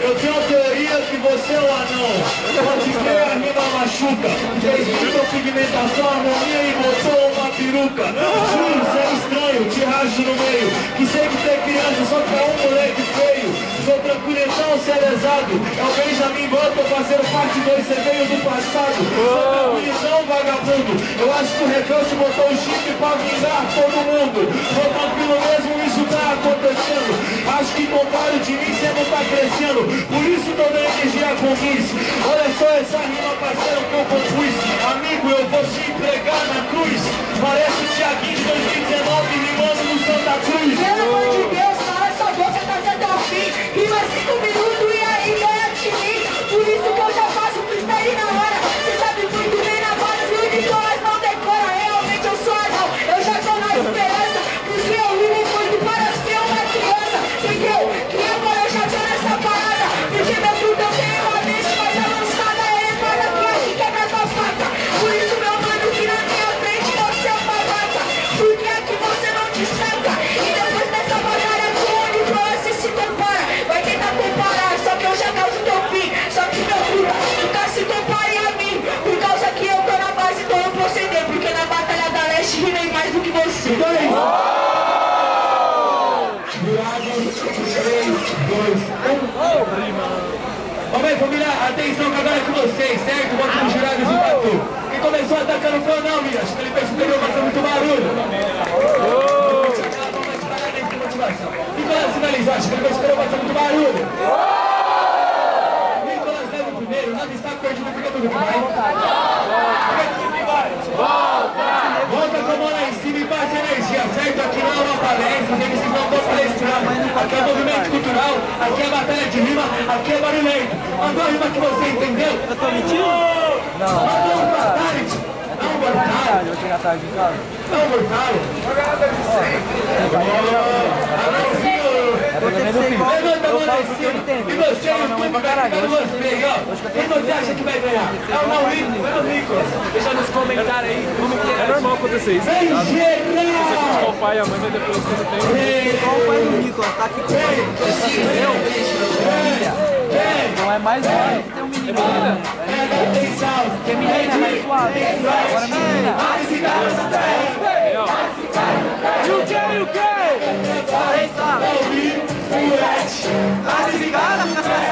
Eu tenho a teoria que você é o anão. Pode crer, a rima machuca. Muita pigmentação, harmonia e botou uma peruca. Juro, você é estranho, te racho no meio. Que sei que tem é o Benjamin Button, parceiro parte 2, você veio do passado. Sou tranquilitão, vagabundo. Eu acho que o te botou o chip pra vingar todo mundo. Sou tranquilo mesmo, isso tá acontecendo. Acho que contrário de mim, cê não tá crescendo. Por isso toda a energia com Miss. Olha só essa rima, parceiro, que eu compus. Amigo, eu vou te entregar na cruz. Parece o Ó, bem, família, atenção que agora é com vocês, certo? Bota os jurados e tatu. Quem começou atacando foi o não, Acho que ele fez superior, passou muito barulho. Nicolas finalizou, acho que ele fez superior, passou muito barulho. Nicolas leva o primeiro, nada está perdido, fica tudo vai. Volta com a mão lá em cima e passa energia, certo? Aqui não é uma palestra, gente, vocês não vão palestrar. Aqui é movimento cultural, aqui é batalha de rima, aqui é barulhento. Mandou a rima que você entendeu? Eu tô mentindo? Não. Mandou um fatality. Não, mortal. vou chegar tarde em casa. Não, mortal. Pelo menos eu fiz. Levanta a Eu mão entendo. E você, YouTube, você aí, ó. Quem você acha que vai ganhar? É o Nicolas, é o Nicolas. Deixa nos comentários aí como que é. É normal acontecer isso. Vem, Você geral! criticar o pai e a mãe, mas depois você tem. Igual o pai do Nicolas, tá aqui com filha. Não é mais velho que tem um menino. né? Presta atenção. Porque menina é mais suave. Agora menina. E o que? E o que? Aí tá. Primeiro,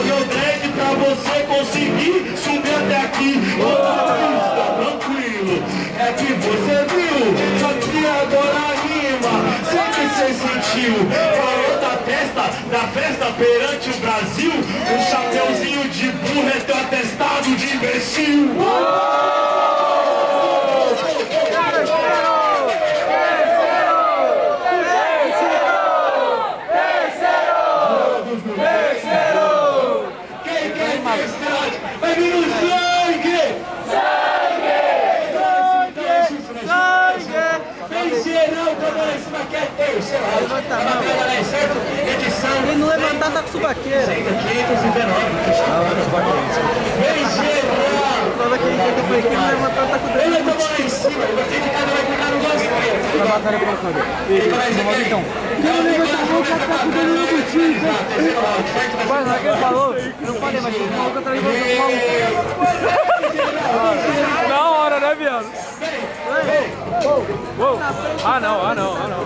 sentiu. Falou da testa, da festa perante o Brasil. O chapeuzinho de burro é teu atestado de imbecil. Quem quer tempestade vai vir no sangue! Sangue! Sangue! Vem geral, todo lá em cima que é terceiro. Tá na tela, né? Certo? Edição. Ele não levantar tá com subaqueira. 519. Vem chegar! Fala que ele foi aqui, mas levantar tá com o Ele tomou lá em cima, e você de cada vai ficar no esquerdo. Pra batalha pra câmera. Vamos então. Quem levanta a mão, tá com o dedo no butinho. Mas sabe o que ele falou? Não falei, mas um maluco atrás de você, um maluco. Da hora, né, viado? Uou. Ah, não, ah, não, ah, não.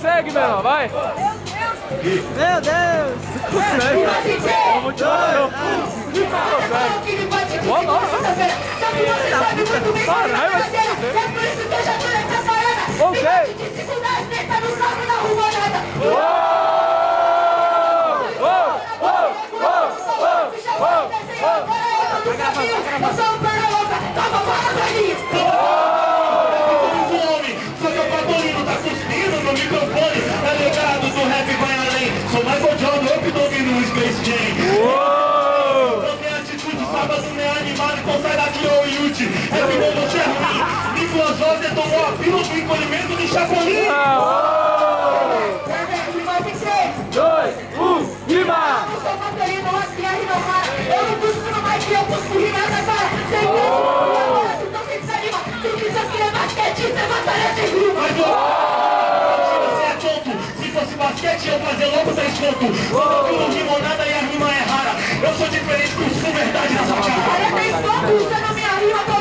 Consegue, meu irmão, vai. Meu Deus. Meu Deus! Vamos tirar, não. Ó, Só que você sabe muito bem que Caralho, é mas- brincadeira. É por isso que eu já tô nessa parada. Ok. Pílula do encolhimento do Chapolin. Dois, um, rima! Eu sou Patolino, aqui é Rinomara. Eu não busco no mais que eu busco rimar na cara. Sem medo, e não se desanima. Se quiser que é basquete, você batalha sem rima. É. Se fosse basquete, eu fazia logo. Quando eu vi no limonada e a rima é rara. Eu sou diferente com sua verdade na sua cara. Olha, tem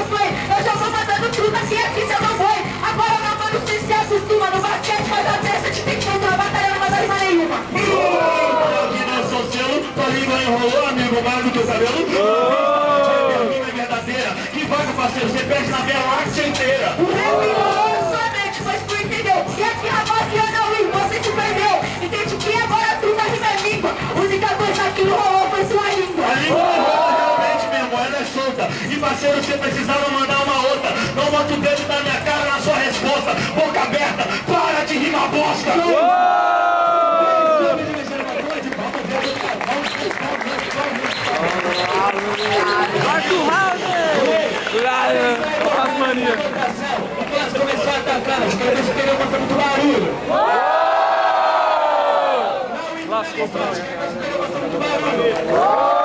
foi? Eu já vou mandando tudo aqui, aqui não foi. Na Bela Arte inteira. O rap enrolou sua mente, mas tu entendeu. E aqui, rapaziada, Will, você se perdeu. Entende que agora tudo a rima é língua. A única coisa que não rolou foi sua língua. A língua enrola realmente, meu irmão, ela é solta. E parceiro, você precisava mandar uma outra. Não bota o dedo na minha cara na sua resposta. Boca aberta, para de rimar bosta. As manias. O clássico começou a atacar, os caras queriam mostrar muito barulho. Lascou pra mim. Queriam mostrar muito barulho.